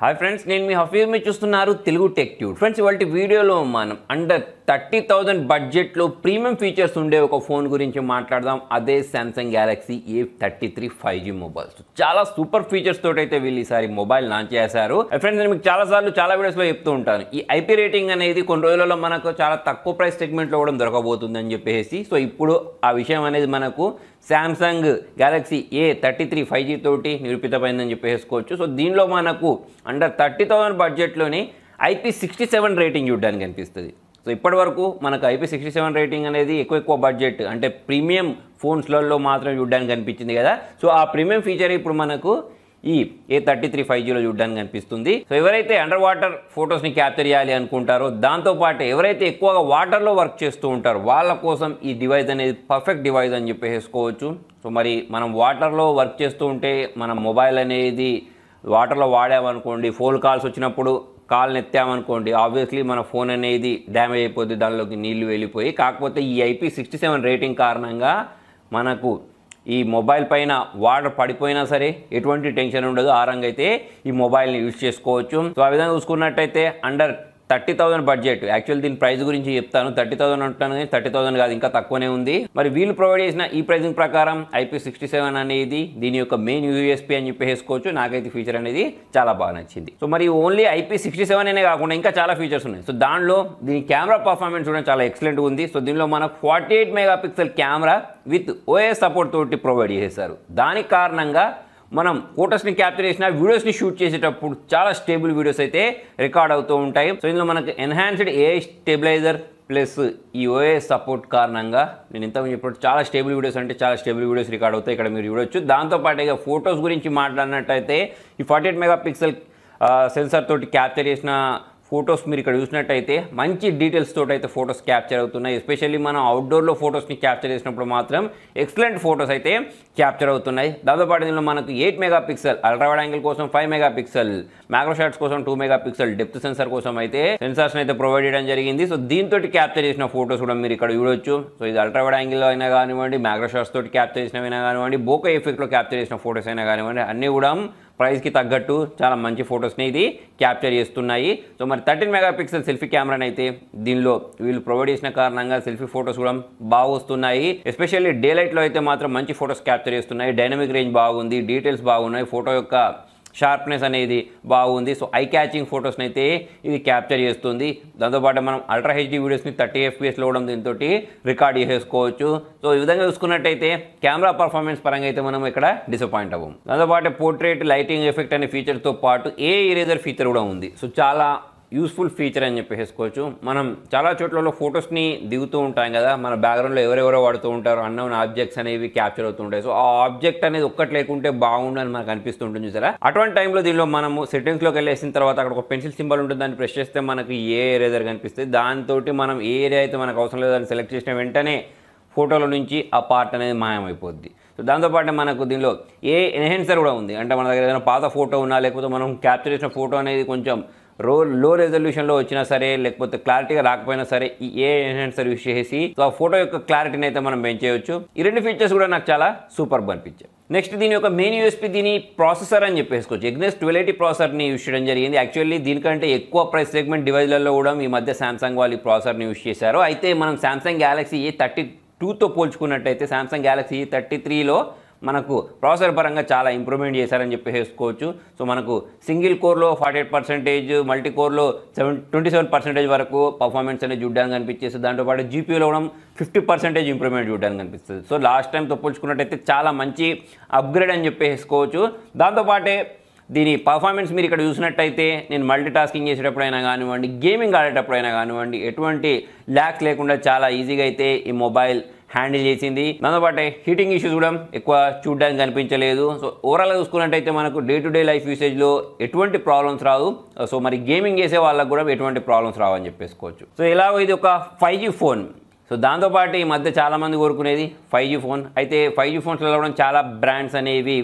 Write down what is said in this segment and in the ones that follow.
Hi friends నేను మీ హఫీజ్ మీరు చూస్తున్నారు తెలుగు టెక్ ట్యూడ్ ఫ్రెండ్స్ ఇవాళ వీడియోలో మనం అండర్ థర్టీ థౌజండ్ బడ్జెట్లో ప్రీమియం ఫీచర్స్ ఉండే ఒక ఫోన్ గురించి మాట్లాడదాం. అదే Samsung Galaxy A thirty three five G mobiles చాలా సూపర్ ఫీచర్స్ తోటి అయితే వీళ్ళు ఈసారి మొబైల్ లాంచ్ చేశారు. ఫ్రెండ్స్ నేను మీకు చాలా సార్లు చాలా వీడియోస్లో చెప్తూ ఉంటాను. ఈ ఐపీ రేటింగ్ అనేది కొన్ని రోజులలో మనకు చాలా తక్కువ ప్రైస్ సెగ్మెంట్లో కూడా దొరకబోతుంది అని చెప్పేసి సో ఇప్పుడు ఆ విషయం అనేది మనకు Samsung Galaxy A thirty three five G తోటి నిరూపితమైందని చెప్పేసుకోవచ్చు. సో దీనిలో మనకు అండర్ థర్టీ థౌసండ్ బడ్జెట్లోని ఐపీ సిక్స్టీ సెవెన్ రేటింగ్ చూడడానికి అనిపిస్తుంది. సో ఇప్పటివరకు మనకు ఐపీ సిక్స్టీ సెవెన్ రేటింగ్ అనేది ఎక్కువ ఎక్కువ బడ్జెట్ అంటే ప్రీమియం ఫోన్స్లలో మాత్రం చూడడానికి అనిపించింది కదా. సో ఆ ప్రీమియం ఫీచర్ ఇప్పుడు మనకు ఈ ఏ థర్టీ త్రీ ఫైవ్ జీలో చూడడానికి కనిపిస్తుంది సో ఎవరైతే అండర్ వాటర్ ఫొటోస్ని క్యాప్చర్ చేయాలి అనుకుంటారో దాంతోపాటు ఎవరైతే ఎక్కువగా వాటర్లో వర్క్ చేస్తూ ఉంటారో వాళ్ళ కోసం ఈ డివైస్ అనేది పర్ఫెక్ట్ డివైస్ అని చెప్పేసుకోవచ్చు సో మరి మనం వాటర్లో వర్క్ చేస్తూ ఉంటే మన మొబైల్ అనేది వాటర్లో వాడామనుకోండి ఫోన్ కాల్స్ వచ్చినప్పుడు కాల్ నెత్తామనుకోండి ఆబ్వియస్లీ మన ఫోన్ అనేది డ్యామేజ్ అయిపోద్ది దానిలోకి నీళ్ళు వెళ్ళిపోయి. కాకపోతే ఈ ఐపీ సిక్స్టీ సెవెన్ రేటింగ్ కారణంగా మనకు ఈ మొబైల్ పైన వాటర్ పడిపోయినా సరే ఎటువంటి టెన్షన్ ఉండదు. ఆ అయితే ఈ మొబైల్ని యూజ్ చేసుకోవచ్చు. సో ఆ విధంగా చూసుకున్నట్టయితే under thirty thousand budget. Actual దీని ప్రైస్ గురించి చెప్తాను. థర్టీ థౌసండ్ అంటున్నాను కానీ థర్టీ థౌసండ్ కాదు ఇంకా తక్కువనే ఉంది. మరి వీళ్ళు ప్రొవైడ్ చేసిన ఈ ప్రైసింగ్ ప్రకారం ఐపీ సిక్స్టీ సెవెన్ అనేది దీని యొక్క మెయిన్ యూఎస్పీ అని చెప్పేసుకోవచ్చు నాకైతే ఫీచర్ అనేది చాలా బాగా నచ్చింది. సో మరి ఓన్లీ ఐపీ సిక్స్టీ సెవెన్ అనే కాకుండా ఇంకా చాలా ఫీచర్స్ ఉన్నాయి. సో దానిలో దీని కెమెరా పర్ఫార్మెన్స్ కూడా చాలా ఎక్సలెంట్ ఉంది. సో దీనిలో మనకు forty eight mega pixel camera with OS support తోటి ప్రొవైడ్ చేశారు దానికి కారణంగా మనం ఫోటోస్ని క్యాప్చర్ చేసిన వీడియోస్ని షూట్ చేసేటప్పుడు చాలా స్టేబుల్ వీడియోస్ అయితే రికార్డ్ అవుతూ ఉంటాయి. సో ఇందులో మనకు ఎన్హాన్స్డ్ ఏ స్టెబిలైజర్ ప్లస్ ఈ ఓఎస్ సపోర్ట్ కారణంగా నేను ఇంతకుముందు చెప్పినట్టు చాలా స్టేబుల్ వీడియోస్ అంటే చాలా స్టేబుల్ వీడియోస్ రికార్డ్ అవుతాయి. ఇక్కడ మీరు చూడొచ్చు. దాంతోపాటు ఇక ఫొటోస్ గురించి మాట్లాడినట్టయితే ఈ forty eight mega pixel sensor తోటి క్యాప్చర్ చేసిన ఫొటోస్ మీరు ఇక్కడ చూసినట్టయితే మంచి డీటెయిల్స్ తోటి అయితే ఫొటోస్ క్యాప్చర్ అవుతున్నాయి. ఎస్పెషల్లీ మనం అవుట్డోర్లో ఫొటోస్ని క్యాప్చర్ చేసినప్పుడు మాత్రం ఎక్సలెంట్ ఫొటోస్ అయితే క్యాప్చర్ అవుతున్నాయి. దాదాపు దీనిలో మనకు eight mega pixel ultra angle కోసం five mega pixel macro shots కోసం two mega pixel depth sensor కోసం అయితే సెన్సార్స్ని అయితే ప్రొవైడ్ చేయడం జరిగింది. సో దీంతో క్యాప్చర్ చేసిన ఫొటోస్ కూడా మీరు ఇక్కడ చూడొచ్చు. సో ఇది అల్ట్రా వైడ్ యాంగిల్లో అయినా కానివ్వండి మ్యాక్రో షాట్స్ తోటి క్యాప్చర్ చేసినవైనా కానివ్వండి బోకో ఎఫెక్ట్లో క్యాప్చర్ చేసిన ఫొటోస్ అయినా కానివ్వండి అన్నీ కూడా ప్రైస్కి తగ్గట్టు చాలా మంచి ఫొటోస్ని ఇది క్యాప్చర్ చేస్తున్నాయి. సో మరి థర్టీన్ మెగా పిక్సెల్ సెల్ఫీ కెమెరాని అయితే దీనిలో వీళ్ళు ప్రొవైడ్ చేసిన కారణంగా సెల్ఫీ ఫొటోస్ కూడా బాగా వస్తున్నాయి. ఎస్పెషల్లీ డే లైట్లో అయితే మాత్రం మంచి ఫొటోస్ క్యాప్చర్ చేస్తున్నాయి. డైనమిక్ రేంజ్ బాగుంది డీటెయిల్స్ బాగున్నాయి. ఫోటో యొక్క షార్ప్నెస్ అనేది బాగుంది. సో ఐ క్యాచింగ్ ఫొటోస్ని అయితే ఇది క్యాప్చర్ చేస్తుంది. దాంతోపాటు మనం అల్ట్రా హెచ్డీ వీడియోస్ని థర్టీ ఎఫ్పిఎస్లో కూడా దీంతో రికార్డ్ చేసేసుకోవచ్చు. సో ఈ విధంగా చూసుకున్నట్టయితే కెమెరా పర్ఫార్మెన్స్ పరంగా అయితే మనం ఇక్కడ డిసప్పాయింట్ అవ్వం. దాంతోపాటు పోర్ట్రేట్ లైటింగ్ ఎఫెక్ట్ అనే ఫీచర్తో పాటు ఏ ఇరేజర్ ఫీచర్ కూడా ఉంది. సో చాలా యూస్ఫుల్ ఫీచర్ అని చెప్పేసుకోవచ్చు. మనం చాలా చోట్లలో ఫొటోస్ని దిగుతూ ఉంటాం కదా మన బ్యాక్గ్రౌండ్లో ఎవరెవరో వాడుతూ ఉంటారు అన్నోన్ ఆబ్జెక్ట్స్ అనేవి క్యాప్చర్ అవుతుంటాయి సో ఆ ఆబ్జెక్ట్ అనేది ఒక్కటి లేకుంటే బాగుండు అని మనకు అనిపిస్తుంటుంది చూసారా? అటువంటి టైంలో దీనిలో మనము సెట్టింగ్స్లోకి వెళ్ళేసిన తర్వాత అక్కడ ఒక పెన్సిల్ సింబల్ ఉంటుంది దాన్ని ప్రెస్ చేస్తే మనకి ఏ ఏరేజర్ కనిపిస్తుంది దాంతో మనం ఏ ఏరియా అయితే మనకు అవసరం లేదో దాన్ని సెలెక్ట్ చేసిన వెంటనే ఫోటోల నుంచి ఆ పార్ట్ అనేది మాయమైపోద్ది. సో దాంతోపాటు మనకు దీనిలో ఏ ఎన్హెన్సర్ కూడా ఉంది. అంటే మన దగ్గర ఏదైనా పాత ఫోటో ఉన్నా లేకపోతే మనం క్యాప్చర్ చేసిన ఫోటో అనేది కొంచెం రో లో రెజల్యూషన్లో వచ్చినా సరే లేకపోతే క్లారిటీగా రాకపోయినా సరే ఈ ఏ ఎన్హాన్సర్ యూస్ చేసి సో ఆ ఫోటో యొక్క క్లారిటీని అయితే మనం పెంచేయచ్చు. ఈ రెండు ఫీచర్స్ కూడా నాకు చాలా సూపర్ అనిపించాయి. నెక్స్ట్ దీని యొక్క మెయిన్ యూఎస్పీ దీని ప్రాసెసర్ అని చెప్పేసుకోవచ్చు. ఎగ్నెస్ ట్వెల్వ్ ఎయిటీ ప్రాసెసర్ని యూస్ చేయడం జరిగింది. యాక్చువల్లీ దీనికంటే ఎక్కువ ప్రైస్ సెగ్మెంట్ డివైజ్లలో కూడా ఈ మధ్య సామ్సంగ్ వాళ్ళు ఈ ప్రాసెసర్ని యూస్ చేశారు. అయితే మనం సామ్సంగ్ గ్యాలక్సీ ఏ థర్టీ టూతో పోల్చుకున్నట్టయితే సామ్సంగ్ గ్యాలక్సీ థర్టీ త్రీలో మనకు ప్రాసెసర్ పరంగా చాలా ఇంప్రూవ్మెంట్ చేశారని చెప్పేసుకోవచ్చు సో మనకు సింగిల్ కోర్లో ఫార్టీ ఎయిట్ పర్సెంటేజ్ మల్టీ కోర్లో సెవెన్ ట్వంటీ సెవెన్ పర్సెంటేజ్ వరకు పర్ఫార్మెన్స్ అనేది చూడడానికి కనిపించేస్తుంది దాంతోపాటు జీపీలో కూడా ఫిఫ్టీ పర్సెంటేజ్ ఇంప్రూవ్మెంట్ చూడడానికి కనిపిస్తుంది. సో లాస్ట్ టైంతో పోల్చుకున్నట్టయితే చాలా మంచి అప్గ్రేడ్ అని చెప్పేసుకోవచ్చు దాంతోపాటే దీని పర్ఫార్మెన్స్ మీరు ఇక్కడ చూసినట్టయితే నేను మల్టీ టాస్కింగ్ చేసేటప్పుడైనా కానివ్వండి గేమింగ్ ఆడేటప్పుడైనా కానివ్వండి ఎటువంటి ల్యాక్స్ లేకుండా చాలా ఈజీగా అయితే ఈ మొబైల్ హ్యాండిల్ చేసింది. దాంతోపాటే హీటింగ్ ఇష్యూస్ కూడా ఎక్కువ చూడడానికి కనిపించలేదు. సో ఓవరాల్గా చూసుకున్నట్టయితే మనకు డే టు డే లైఫ్ యూసేజ్లో ఎటువంటి ప్రాబ్లమ్స్ రాదు సో మరి గేమింగ్ చేసే వాళ్ళకు కూడా ఎటువంటి ప్రాబ్లమ్స్ రావని చెప్పేసుకోవచ్చు. సో ఎలాగో ఇది ఒక ఫైవ్ జీ ఫోన్ సో దాంతోపాటు ఈ మధ్య చాలామంది కోరుకునేది ఫైవ్ జీ ఫోన్ అయితే ఫైవ్ జీ ఫోన్స్లో కూడా చాలా బ్రాండ్స్ అనేవి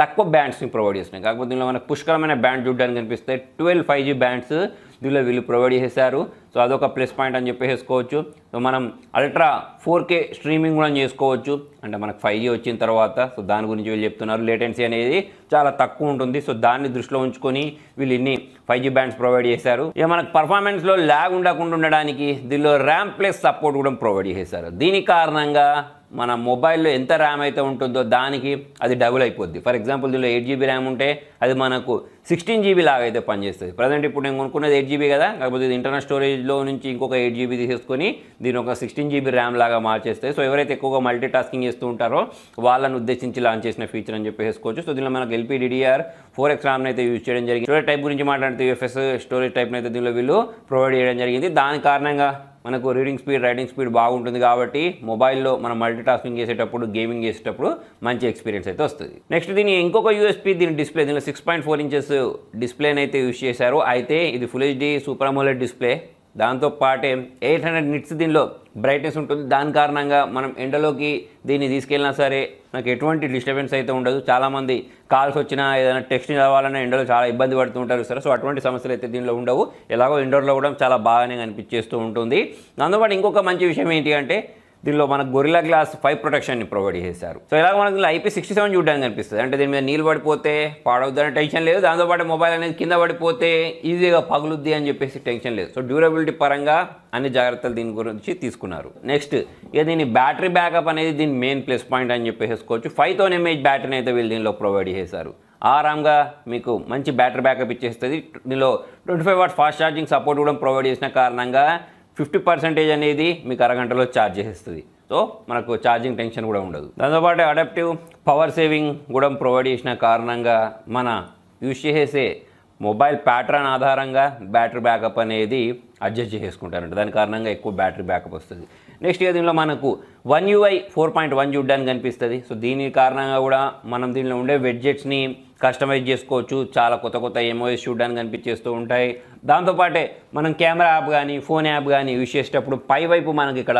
తక్కువ బ్యాండ్స్ని ప్రొవైడ్ చేస్తున్నాయి. కాకపోతే దీనిలో మనకు పుష్కరమైన బ్యాండ్ చూడడానికి కనిపిస్తాయి. ట్వెల్వ్ ఫైవ్ జీ బ్యాండ్స్ దీనిలో వీళ్ళు ప్రొవైడ్ చేశారు. సో అదొక ప్లస్ పాయింట్ అని చెప్పేసుకోవచ్చు. సో మనం అల్ట్రా ఫోర్ కే స్ట్రీమింగ్ కూడా చేసుకోవచ్చు. అంటే మనకు ఫైవ్ జీ వచ్చిన తర్వాత సో దాని గురించి వీళ్ళు చెప్తున్నారు. లేటెన్సీ అనేది చాలా తక్కువ ఉంటుంది. సో దాన్ని దృష్టిలో ఉంచుకొని వీళ్ళు ఇన్ని ఫైవ్ జీ బ్యాండ్స్ ప్రొవైడ్ చేశారు. ఇక మనకు పర్ఫార్మెన్స్లో ల్యాగ్ ఉండకుండా ఉండడానికి దీనిలో ర్యామ్ ప్లస్ సపోర్ట్ కూడా ప్రొవైడ్ చేశారు. దీని కారణంగా మన మొబైల్లో ఎంత ర్యామ్ అయితే ఉంటుందో దానికి అది డబుల్ అయిపోద్ది. ఫర్ ఎగ్జాంపుల్ దీనిలో ఎయిట్ జీబీ ర్యామ్ ఉంటే అది మనకు సిక్స్టీన్ జీబీ లాగా అయితే పనిచేస్తుంది. ప్రజెంట్ ఇప్పుడు నేను కొనుక్కున్నది ఎయిట్ జీబీ కదా. కాకపోతే ఇది ఇంటర్నల్ స్టోరేజ్లో నుంచి ఇంకొక ఎయిట్ జీబీ తీసేసుకొని దీని ఒక సిక్స్టీన్ జీబీ ర్యామ్ లాగా మార్చేస్తాయి సో ఎవరైతే ఎక్కువగా మల్టీ టాస్కింగ్ చేస్తూ ఉంటారో వాళ్ళని ఉద్దేశించి లాంచ్ చేసిన ఫీచర్ అని చెప్పేసుకోవచ్చు. సో దీనిలో మనకు ఎల్పీడిడిఆర్ ఫోర్ ఎక్స్ ర్యామ్ అయితే యూజ్ చేయడం జరిగింది. స్టోరేజ్ టైప్ గురించి మాట్లాడితే యూఎఫ్ఎస్ స్టోరేజ్ టైప్ అయితే దీనిలో వీళ్ళు ప్రొవైడ్ చేయడం జరిగింది. దాని కారణంగా మనకు రీడింగ్ స్పీడ్ రైటింగ్ స్పీడ్ బాగుంటుంది కాబట్టి మొబైల్లో మనం మల్టీ టాస్కింగ్ చేసేటప్పుడు గేమింగ్ చేసేటప్పుడు మంచి ఎక్స్పీరియన్స్ అయితే వస్తుంది. నెక్స్ట్ దీని ఇంకొక యూఎస్పీ దీని డిస్ప్లే దీనిలో సిక్స్ పాయింట్ ఫోర్ ఇంచెస్ డిస్ప్లేని అయితే యూజ్ చేశారు. అయితే ఇది full HD super AMOLED display దాంతో పాటే ఎయిట్ హండ్రెడ్ నిట్స్ దీనిలో బ్రైట్నెస్ ఉంటుంది. దాని కారణంగా మనం ఎండలోకి దీన్ని తీసుకెళ్ళినా సరే నాకు ఎటువంటి డిస్టర్బెన్స్ అయితే ఉండదు. చాలామంది కాల్స్ వచ్చినా ఏదైనా టెక్స్ట్ చదవాలన్నా ఎండలో చాలా ఇబ్బంది పడుతూ ఉంటారు సరే. సో అటువంటి సమస్యలు అయితే దీనిలో ఉండవు. ఎలాగో ఇండోర్లో కూడా చాలా బాగానే కనిపించేస్తూ ఉంటుంది. దాంతోపాటు ఇంకొక మంచి విషయం ఏంటి అంటే దీనిలో మనకు గొరిలా గ్లాస్ ఫైవ్ ప్రొటెక్షన్ని ప్రొవైడ్ చేశారు. సో ఇలాగ మనకు ఐపీ సిక్స్టీ సెవెన్ చూడడానికి కనిపిస్తుంది. అంటే దీని మీద నీళ్ళు పడిపోతే పాడవద్దని టెన్షన్ లేదు. దాంతోపాటు మొబైల్ అనేది కింద పడిపోతే ఈజీగా పగులుద్ది అని చెప్పేసి టెన్షన్ లేదు. సో డ్యూరబిలిటీ పరంగా అన్ని జాగ్రత్తలు దీని గురించి తీసుకున్నారు. నెక్స్ట్ ఇక దీని బ్యాటరీ బ్యాకప్ అనేది దీని మెయిన్ ప్లస్ పాయింట్ అని చెప్పేసుకోవచ్చు ఫైవ్ థౌసండ్ ఎంఏహెచ్ బ్యాటరీని అయితే వీళ్ళు దీనిలో ప్రొవైడ్ చేశారు. ఆరామ్గా మీకు మంచి బ్యాటరీ బ్యాకప్ ఇచ్చేస్తుంది. దీనిలో twenty five watt fast charging support కూడా ప్రొవైడ్ చేసిన కారణంగా ఫిఫ్టీ పర్సెంటేజ్ అనేది మీకు అరగంటలో ఛార్జ్ చేసేస్తుంది. సో మనకు ఛార్జింగ్ టెన్షన్ కూడా ఉండదు. దాంతోపాటు అడాప్టివ్ పవర్ సేవింగ్ కూడా ప్రొవైడ్ చేసిన కారణంగా మన యూజ్ చేసే మొబైల్ ప్యాటర్న్ ఆధారంగా బ్యాటరీ బ్యాకప్ అనేది అడ్జస్ట్ చేసుకుంటారంట దాని కారణంగా ఎక్కువ బ్యాటరీ బ్యాకప్ వస్తుంది. నెక్స్ట్ ఇక దీనిలో మనకు One UI four point one చూడడానికి కనిపిస్తుంది. సో దీని కారణంగా కూడా మనం దీనిలో ఉండే వెడ్జెట్స్ని కస్టమైజ్ చేసుకోవచ్చు. చాలా కొత్త కొత్త ఎంఓఎస్ చూడడానికి కనిపించేస్తూ ఉంటాయి. దాంతోపాటే మనం కెమెరా యాప్ కానీ ఫోన్ యాప్ కానీ యూజ్ చేసేటప్పుడు పై వైపు మనకి ఇక్కడ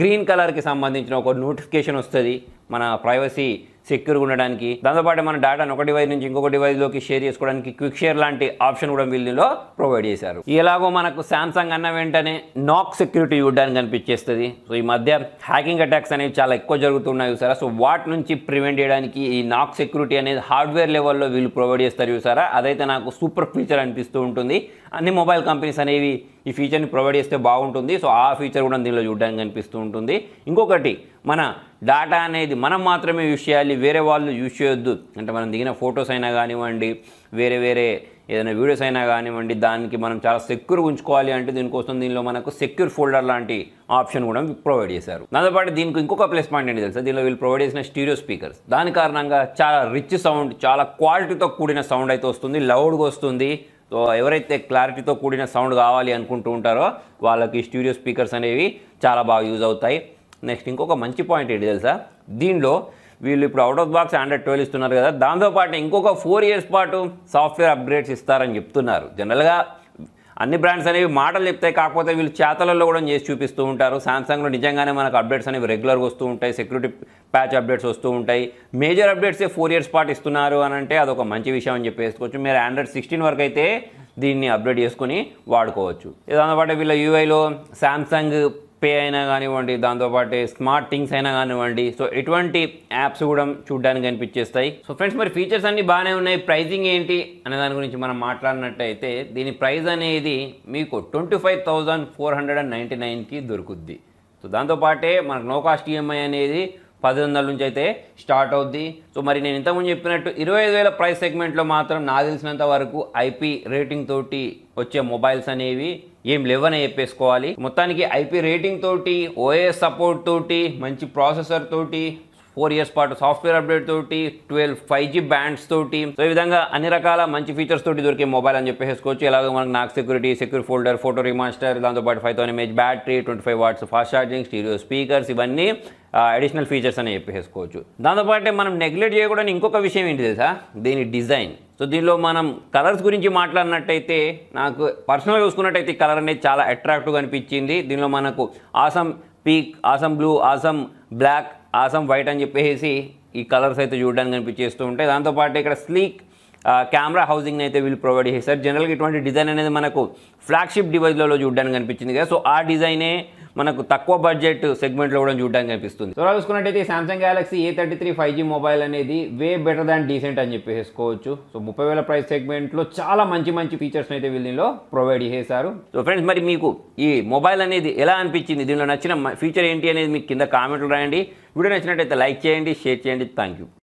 గ్రీన్ కలర్కి సంబంధించిన ఒక నోటిఫికేషన్ వస్తుంది. మన ప్రైవసీ సెక్యూర్గా ఉండడానికి. దాంతోపాటు మన డేటాను ఒక డివైస్ నుంచి ఇంకొక డివైస్లోకి షేర్ చేసుకోవడానికి క్విక్ షేర్ లాంటి ఆప్షన్ కూడా వీళ్ళలో ప్రొవైడ్ చేశారు. ఎలాగో మనకు శాంసంగ్ అన్న వెంటనే నాక్ సెక్యూరిటీ చూడడానికి కనిపించేస్తుంది. సో ఈ మధ్య హ్యాకింగ్ అటాక్స్ అనేవి చాలా ఎక్కువ జరుగుతున్నాయి చూసారా? సో వాటి నుంచి ప్రివెంట్ చేయడానికి ఈ నాక్ సెక్యూరిటీ అనేది హార్డ్వేర్ లెవెల్లో వీళ్ళు ప్రొవైడ్ చేస్తారు చూసారా? అదైతే నాకు సూపర్ ఫీచర్ అనిపిస్తూ ఉంటుంది. అన్ని మొబైల్ కంపెనీస్ అనేవి ఈ ఫీచర్ని ప్రొవైడ్ చేస్తే బాగుంటుంది. సో ఆ ఫీచర్ కూడా దీనిలో చూడడానికి కనిపిస్తూ ఉంటుంది. ఇంకొకటి మన డేటా అనేది మనం మాత్రమే యూజ్ చేయాలి వేరే వాళ్ళు యూజ్ చేయొద్దు. అంటే మనం దిగిన ఫొటోస్ అయినా కానివ్వండి వేరే వేరే ఏదైనా వీడియోస్ అయినా కానివ్వండి దానికి మనం చాలా సెక్యూర్ ఉంచుకోవాలి అంటే దీనికోసం దీనిలో మనకు సెక్యూర్ ఫోల్డర్ లాంటి ఆప్షన్ కూడా ప్రొవైడ్ చేశారు. దాంతోపాటు దీనికి ఇంకొక ప్లస్ పాయింట్ ఏంటి తెలుసా? దీనిలో వీళ్ళు ప్రొవైడ్ చేసిన స్టీరియో స్పీకర్స్. దాని కారణంగా చాలా రిచ్ సౌండ్ చాలా క్వాలిటీతో కూడిన సౌండ్ అయితే వస్తుంది లౌడ్గా వస్తుంది. సో ఎవరైతే క్లారిటీతో కూడిన సౌండ్ కావాలి అనుకుంటూ ఉంటారో వాళ్ళకి స్టూడియో స్పీకర్స్ అనేవి చాలా బాగా యూజ్ అవుతాయి. నెక్స్ట్ ఇంకొక మంచి పాయింట్ ఏంటి తెలుసా? దీనిలో వీళ్ళు ఇప్పుడు out of box Android twelve ఇస్తున్నారు కదా దాంతోపాటు ఇంకొక ఫోర్ ఇయర్స్ పాటు సాఫ్ట్వేర్ అప్గ్రేడ్స్ ఇస్తారని చెప్తున్నారు. జనరల్గా అన్ని బ్రాండ్స్ అనేవి మాటలు చెప్తాయి కాకపోతే వీళ్ళు చేతలలో కూడా చేసి చూపిస్తూ ఉంటారు. సామ్సంగ్లో నిజంగానే మనకు అప్డేట్స్ అనేవి రెగ్యులర్గా వస్తూ ఉంటాయి సెక్యూరిటీ ప్యాచ్ అప్డేట్స్ వస్తూ ఉంటాయి. మేజర్ అప్డేట్సే ఫోర్ ఇయర్స్ పాటు ఇస్తున్నారు అని అంటే అదొక మంచి విషయం అని చెప్పేసుకోవచ్చు మీరు ఆండ్రాయిడ్ సిక్స్టీన్ వరకు అయితే దీన్ని అప్డేట్ చేసుకుని వాడుకోవచ్చు. దాంతోపాటు వీళ్ళ యూఐలో సామ్సంగ్ పే అయినా కానివ్వండి దాంతోపాటు స్మార్ట్ థింగ్స్ అయినా కానివ్వండి సో ఎటువంటి యాప్స్ కూడా చూడడానికి కనిపించేస్తాయి సో ఫ్రెండ్స్ మరి ఫీచర్స్ అన్ని బాగానే ఉన్నాయి ప్రైజింగ్ ఏంటి అనే దాని గురించి మనం మాట్లాడినట్టయితే దీని ప్రైస్ అనేది మీకు twenty five thousand four hundred and ninety నైన్కి దొరుకుద్ది. సో దాంతోపాటే మనకు నో కాస్ట్ ఈఎంఐ అనేది పది వందల నుంచి అయితే స్టార్ట్ అవుద్ది. సో మరి నేను ఇంతకుముందు చెప్పినట్టు ఇరవై ఐదు వేల ప్రైస్ సెగ్మెంట్లో మాత్రం నాకు తెలిసినంత వరకు ఐపీ రేటింగ్ తోటి వచ్చే మొబైల్స్ అనేవి ఏం లేవని చెప్పేసుకోవాలి. మొత్తానికి ఐపీ రేటింగ్ తోటి ఓఎస్ సపోర్ట్ తోటి మంచి ప్రాసెసర్ తోటి ఫోర్ ఇయర్స్ పాటు సాఫ్ట్వేర్ అప్డేట్ తోటి ట్వెల్వ్ ఫైవ్ జీ బ్యాండ్స్ తోటి. సో ఈ విధంగా అన్ని రకాల మంచి ఫీచర్స్ తోటి దొరికే మొబైల్ అని చెప్పేసుకోవచ్చు ఎలాగో మనకు నాకు security secure folder photo remaster దాంతోపాటు five thousand mAh battery twenty five watts fast charging stereo speakers ఇవన్నీ అడిషనల్ ఫీచర్స్ అని చెప్పేసుకోవచ్చు దాంతోపాటు మనం నెగ్లెక్ట్ చేయకూడని ఇంకొక విషయం ఏంటి తెలుసా? దీని డిజైన్ సో దీనిలో మనం కలర్స్ గురించి మాట్లాడినట్టయితే నాకు పర్సనల్గా చూసుకున్నట్టయితే ఈ కలర్ అనేది చాలా అట్రాక్టివ్గా అనిపించింది. దీనిలో మనకు awesome peach awesome blue awesome black awesome white అని చెప్పేసి ఈ కలర్స్ అయితే చూడడానికి కనిపించేస్తూ ఉంటాయి. దాంతోపాటు ఇక్కడ స్లీక్ కెమెరా హౌసింగ్ అయితే వీళ్ళు ప్రొవైడ్ చేశారు. జనరల్గా ఇటువంటి డిజైన్ అనేది మనకు ఫ్లాగ్షిప్ డివైస్లలో చూడడానికి కనిపించింది కదా. సో ఆ డిజైనే మనకు తక్కువ బడ్జెట్ సెగ్మెంట్లో కూడా చూడడానికి కనిపిస్తుంది. సో చూసుకున్నట్టయితే Samsung Galaxy A thirty three five G mobile అనేది వే బెటర్ దాన్ డీసెంట్ అని చెప్పేసుకోవచ్చు. సో ముప్పై వేల ప్రైస్ సెగ్మెంట్లో చాలా మంచి మంచి ఫీచర్స్ అయితే వీళ్ళనిలో ప్రొవైడ్ చేశారు. సో ఫ్రెండ్స్ మరి మీకు ఈ మొబైల్ అనేది ఎలా అనిపించింది? దీనిలో నచ్చిన ఫీచర్ ఏంటి అనేది మీకు కింద కామెంట్లు రాయండి. వీడియో నచ్చినట్టయితే లైక్ చేయండి షేర్ చేయండి. Thank you